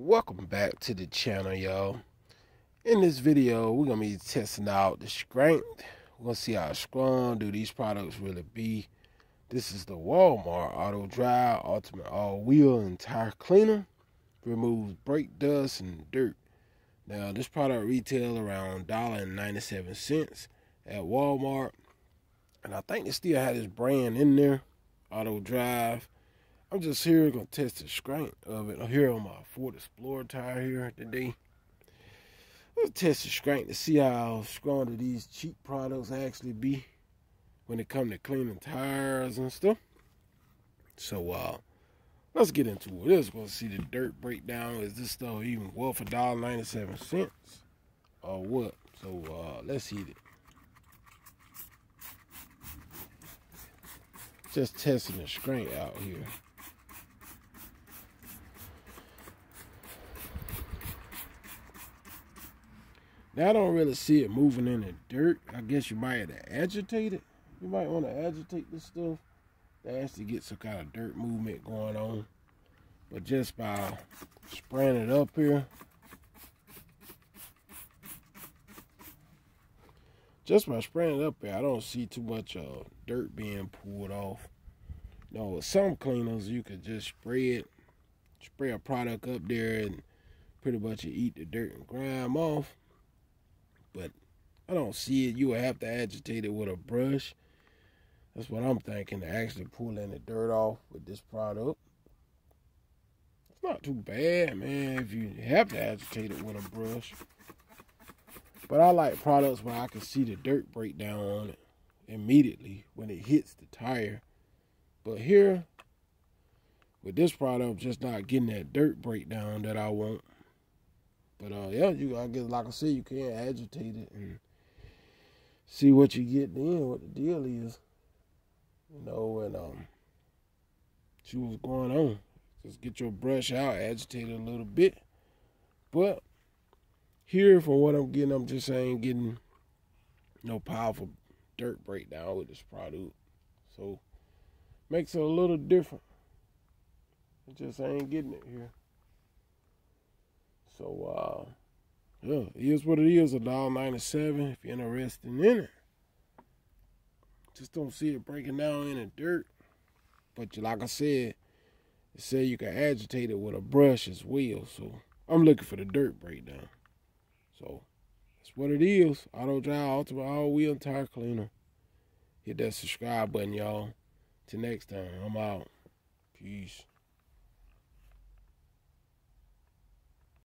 welcome back to the channel y'all. In this video we're gonna be testing out the strength. We're gonna see how strong do these products really be. This is the walmart auto drive ultimate all wheel and tire cleaner. Removes brake dust and dirt. Now this product retail around $1.97 at walmart. And i think they still have this brand in there auto drive I'm just here gonna test the strength of it. I'm here on my Ford Explorer tire here today. Let's test the strength to see how strong these cheap products actually be when it come to cleaning tires and stuff. So uh let's get into it. Let's go see the dirt breakdown. Is this stuff even worth a dollar ninety seven cents? Or what? So uh let's heat it. Just testing the strength out here. Now I don't really see it moving in the dirt. I guess you might have to agitate it. You might want to agitate this stuff to get some kind of dirt movement going on. But just by spraying it up here, just by spraying it up here, I don't see too much uh, dirt being pulled off. no, with some cleaners, you could just spray it, spray a product up there and pretty much eat the dirt and grime off but I don't see it. You would have to agitate it with a brush. That's what I'm thinking, to actually pull any dirt off with this product. It's not too bad, man, if you have to agitate it with a brush. But I like products where I can see the dirt breakdown on it immediately when it hits the tire. But here, with this product, I'm just not getting that dirt breakdown that I want. But uh, yeah, you I guess like I said, you can't agitate it and see what you get then, what the deal is. You know, and um, see what's going on. Just get your brush out, agitate it a little bit. But here, from what I'm getting, I'm just saying getting no powerful dirt breakdown with this product. So makes it a little different. I just ain't getting it here. So uh yeah, it is what it is, a dollar ninety seven if you're interested in it. Just don't see it breaking down in the dirt. But like I said, it said you can agitate it with a brush as well. So I'm looking for the dirt breakdown. So that's what it is. Auto Drive Ultimate All Wheel Tire Cleaner. Hit that subscribe button, y'all. Till next time, I'm out. Peace.